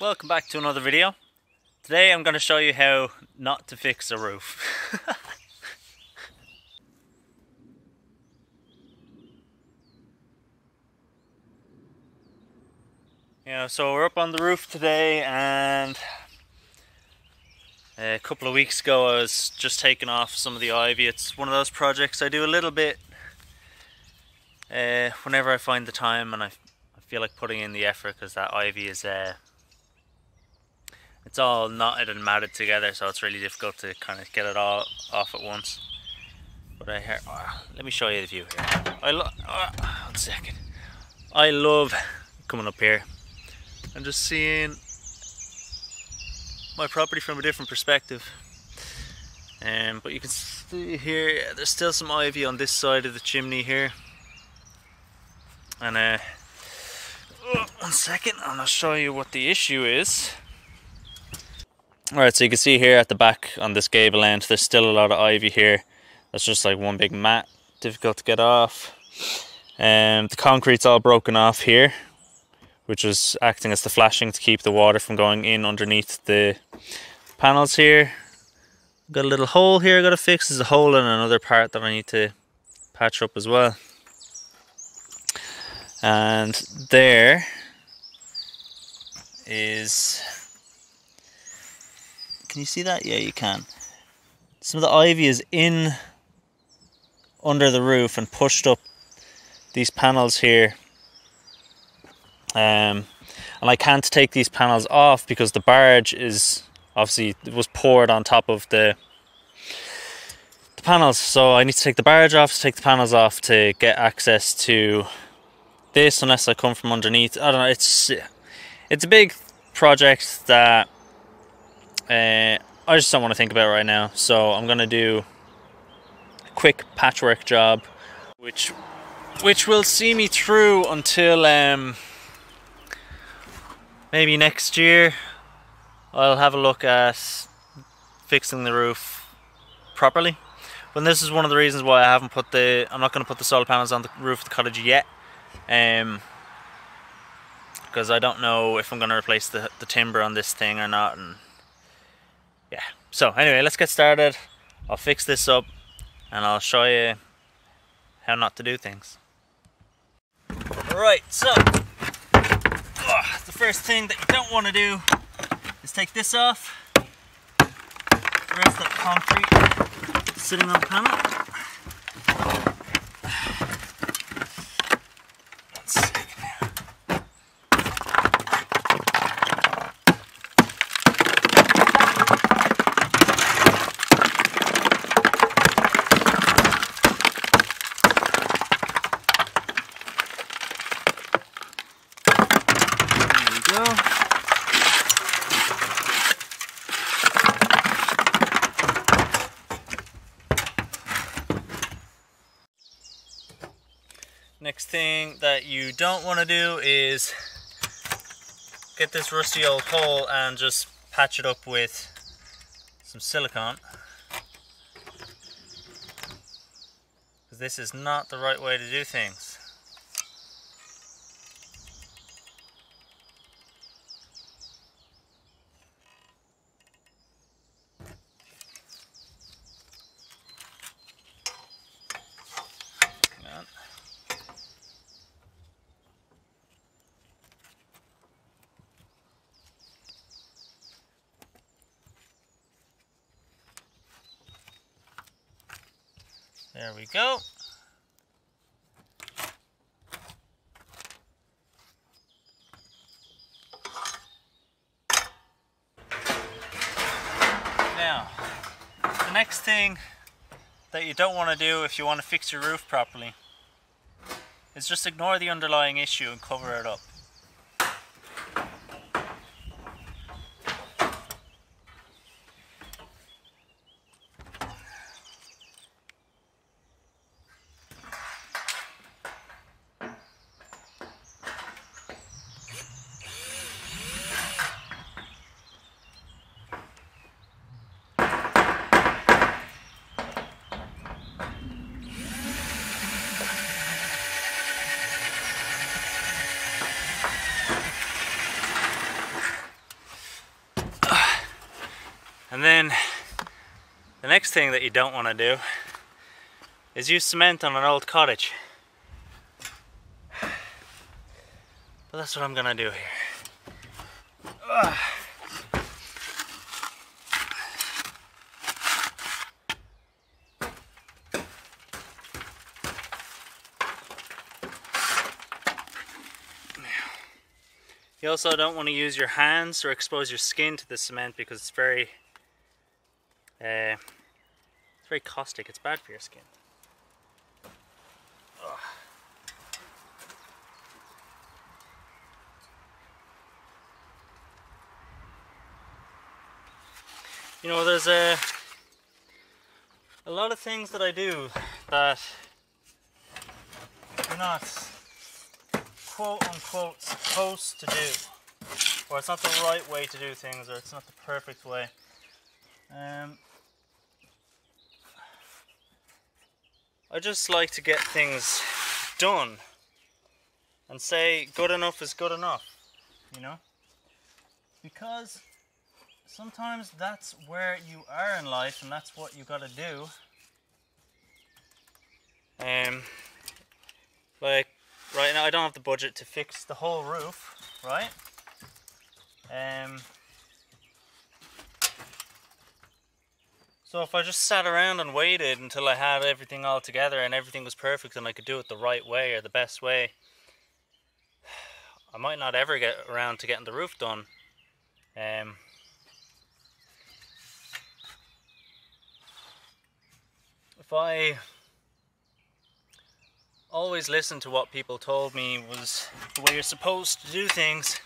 Welcome back to another video. Today I'm going to show you how not to fix a roof. yeah, so we're up on the roof today and a couple of weeks ago I was just taking off some of the ivy. It's one of those projects I do a little bit uh, whenever I find the time and I, I feel like putting in the effort because that ivy is uh, it's all knotted and matted together so it's really difficult to kind of get it all off at once. But I hear oh, let me show you the view here. I love oh, one second. I love coming up here and just seeing my property from a different perspective. Um, but you can see here there's still some ivy on this side of the chimney here. And uh, oh, one second and I'll show you what the issue is Alright, so you can see here at the back on this gable end, there's still a lot of ivy here. That's just like one big mat, difficult to get off. And um, the concrete's all broken off here, which was acting as the flashing to keep the water from going in underneath the panels here. Got a little hole here I gotta fix. There's a hole in another part that I need to patch up as well. And there is can you see that? Yeah, you can. Some of the ivy is in under the roof and pushed up these panels here. Um, and I can't take these panels off because the barge is obviously it was poured on top of the the panels so I need to take the barge off to take the panels off to get access to this unless I come from underneath I don't know it's it's a big project that uh, I just don't want to think about it right now. So I'm gonna do a quick patchwork job, which which will see me through until um, maybe next year. I'll have a look at fixing the roof properly. But this is one of the reasons why I haven't put the I'm not going to put the solar panels on the roof of the cottage yet. Um, because I don't know if I'm going to replace the, the timber on this thing or not and yeah. So anyway let's get started. I'll fix this up and I'll show you how not to do things. Alright, so the first thing that you don't want to do is take this off. The rest that concrete sitting on the panel Next thing that you don't want to do is get this rusty old hole and just patch it up with some silicone. Because this is not the right way to do things. There we go. Now, the next thing that you don't want to do if you want to fix your roof properly is just ignore the underlying issue and cover it up. And then the next thing that you don't want to do is use cement on an old cottage. But that's what I'm gonna do here. Ugh. You also don't want to use your hands or expose your skin to the cement because it's very, uh, it's very caustic. It's bad for your skin. Ugh. You know, there's a a lot of things that I do that are not quote unquote supposed to do, or it's not the right way to do things, or it's not the perfect way. Um, I just like to get things done and say good enough is good enough, you know? Because sometimes that's where you are in life and that's what you gotta do. Um, like Right now I don't have the budget to fix the whole roof, right? Um, so if I just sat around and waited until I had everything all together and everything was perfect and I could do it the right way or the best way, I might not ever get around to getting the roof done. Um, if I always listened to what people told me was the way you're supposed to do things,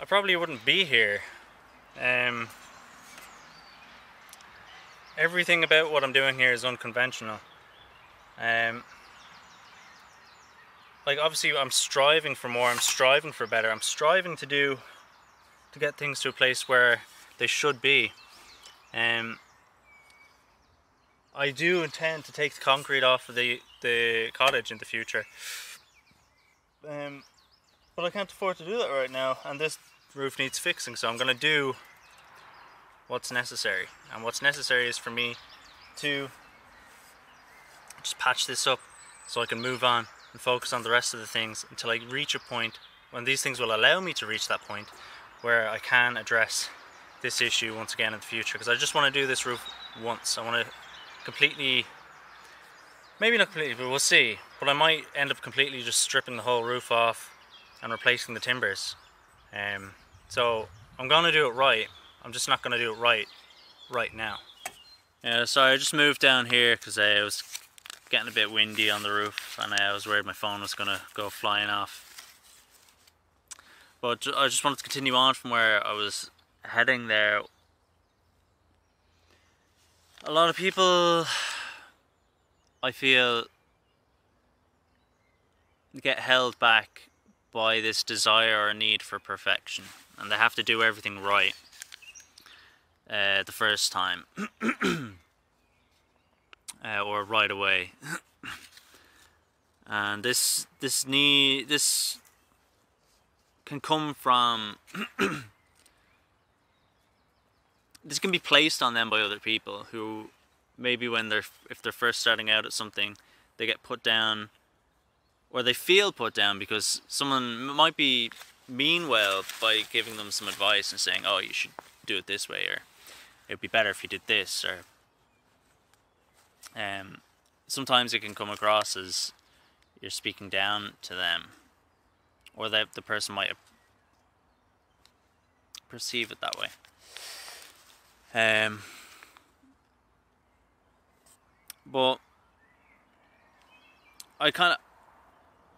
I probably wouldn't be here. Um, everything about what I'm doing here is unconventional. Um, like obviously I'm striving for more, I'm striving for better, I'm striving to do, to get things to a place where they should be. Um, I do intend to take the concrete off of the, the cottage in the future. Um, but I can't afford to do that right now and this roof needs fixing so I'm going to do what's necessary. And what's necessary is for me to just patch this up so I can move on and focus on the rest of the things until I reach a point when these things will allow me to reach that point where I can address this issue once again in the future because I just want to do this roof once. I want to completely, maybe not completely, but we'll see. But I might end up completely just stripping the whole roof off and replacing the timbers. Um, so I'm gonna do it right. I'm just not gonna do it right right now. Yeah, so I just moved down here because uh, it was getting a bit windy on the roof and I was worried my phone was gonna go flying off. But I just wanted to continue on from where I was heading there a lot of people I feel get held back by this desire or need for perfection and they have to do everything right uh, the first time uh, or right away. And this this need this can come from this can be placed on them by other people who maybe when they're if they're first starting out at something they get put down or they feel put down because someone might be mean well by giving them some advice and saying oh you should do it this way or it'd be better if you did this or um, sometimes it can come across as you're speaking down to them or that the person might perceive it that way um, but I kind of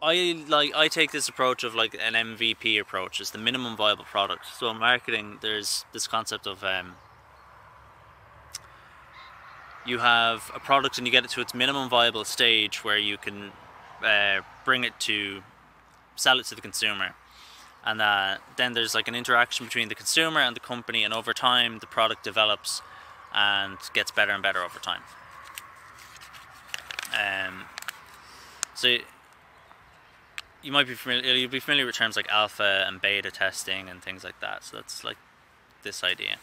I like I take this approach of like an MVP approach, it's the minimum viable product. So in marketing, there's this concept of um, you have a product and you get it to its minimum viable stage where you can uh, bring it to sell it to the consumer. And uh, then there's like an interaction between the consumer and the company and over time the product develops and gets better and better over time. Um, so you might be familiar you'll be familiar with terms like alpha and beta testing and things like that. So that's like this idea.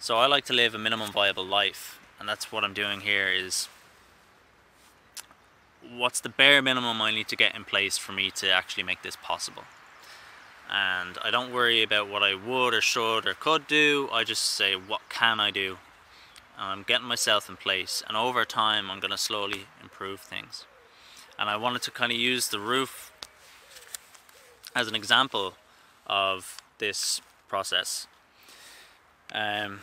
So I like to live a minimum viable life, and that's what I'm doing here is what's the bare minimum I need to get in place for me to actually make this possible. And I don't worry about what I would or should or could do, I just say what can I do. And I'm getting myself in place and over time I'm going to slowly improve things. And I wanted to kind of use the roof as an example of this process. Um,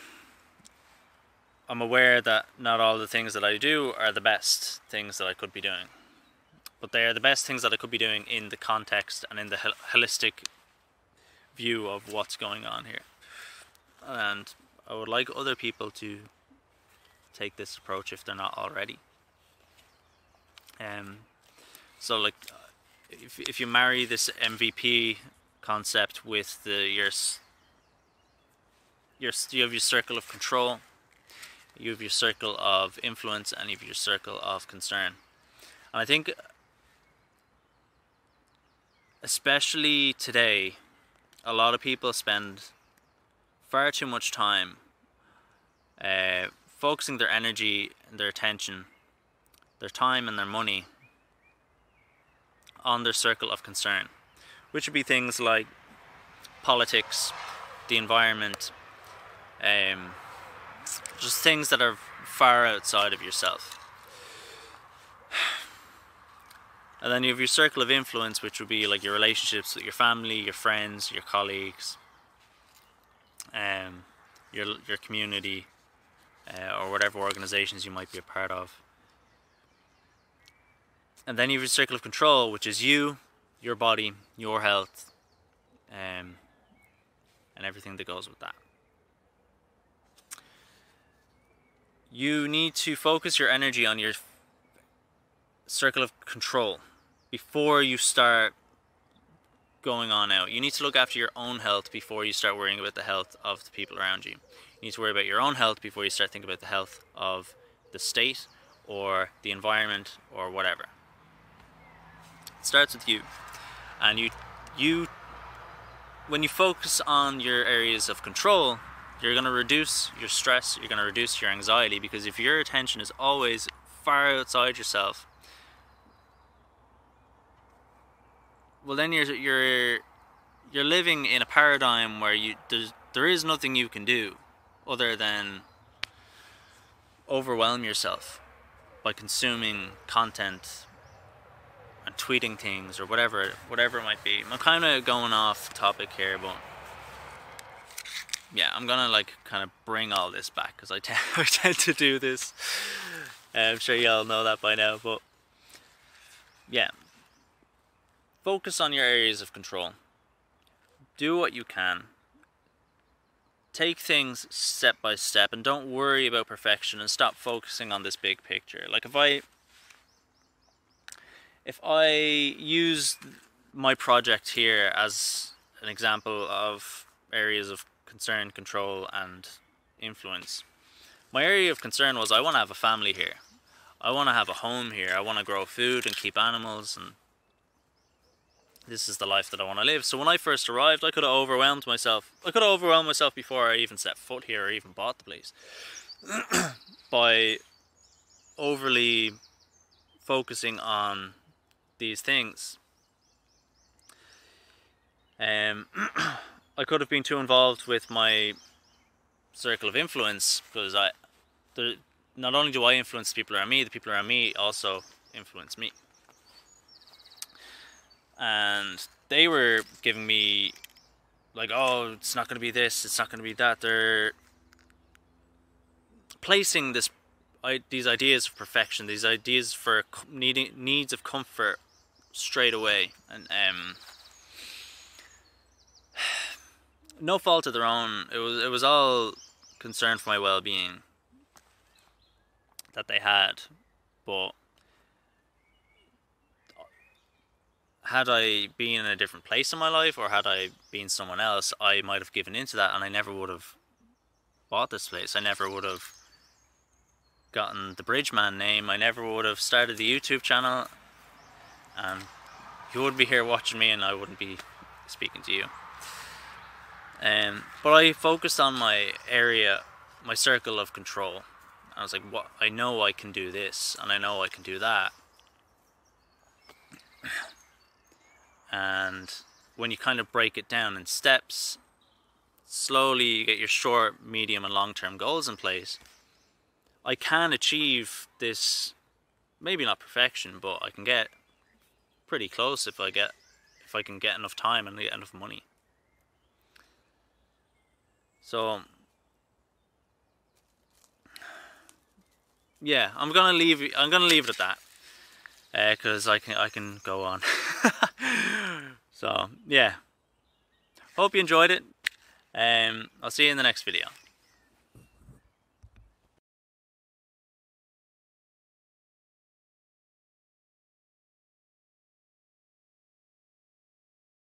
I'm aware that not all the things that I do are the best things that I could be doing. But they are the best things that I could be doing in the context and in the holistic view of what's going on here. And I would like other people to take this approach if they're not already. Um, so like, if, if you marry this MVP concept with the your your you have your circle of control you have your circle of influence and you have your circle of concern. And I think especially today, a lot of people spend far too much time uh, focusing their energy and their attention, their time and their money on their circle of concern, which would be things like politics, the environment, um, just things that are far outside of yourself. And then you have your circle of influence, which would be like your relationships with your family, your friends, your colleagues, um, your your community, uh, or whatever organizations you might be a part of. And then you have your circle of control, which is you, your body, your health, um, and everything that goes with that. You need to focus your energy on your circle of control before you start going on out. You need to look after your own health before you start worrying about the health of the people around you. You need to worry about your own health before you start thinking about the health of the state or the environment or whatever. It starts with you. And you you when you focus on your areas of control, you're going to reduce your stress, you're going to reduce your anxiety because if your attention is always far outside yourself, well then you're you're you're living in a paradigm where you there's there is nothing you can do other than overwhelm yourself by consuming content and tweeting things or whatever whatever it might be. I'm kind of going off topic here, but yeah, I'm gonna like kind of bring all this back because I, tend to do this. Uh, I'm sure y'all know that by now, but yeah, focus on your areas of control. Do what you can. Take things step by step and don't worry about perfection and stop focusing on this big picture. Like if I if I use my project here as an example of areas of concern, control, and influence. My area of concern was I want to have a family here. I want to have a home here. I want to grow food and keep animals and this is the life that I want to live. So when I first arrived, I could have overwhelmed myself. I could have overwhelmed myself before I even set foot here or even bought the place by overly focusing on these things. Um, I could have been too involved with my circle of influence because I, not only do I influence people around me, the people around me also influence me. And they were giving me like, oh, it's not going to be this, it's not going to be that. They're placing this, these ideas of perfection, these ideas for needing needs of comfort straight away, and um, no fault of their own. It was it was all concern for my well being that they had, but had I been in a different place in my life or had I been someone else, I might have given into that and I never would have bought this place. I never would have gotten the Bridgeman name. I never would have started the YouTube channel and you would be here watching me and I wouldn't be speaking to you. Um, but I focused on my area, my circle of control. I was like, what? I know I can do this, and I know I can do that. And when you kind of break it down in steps, slowly you get your short, medium, and long term goals in place. I can achieve this, maybe not perfection, but I can get pretty close if I get if I can get enough time and get enough money. So yeah, I'm gonna leave. I'm gonna leave it at that because uh, I can I can go on. so yeah, hope you enjoyed it. Um, I'll see you in the next video.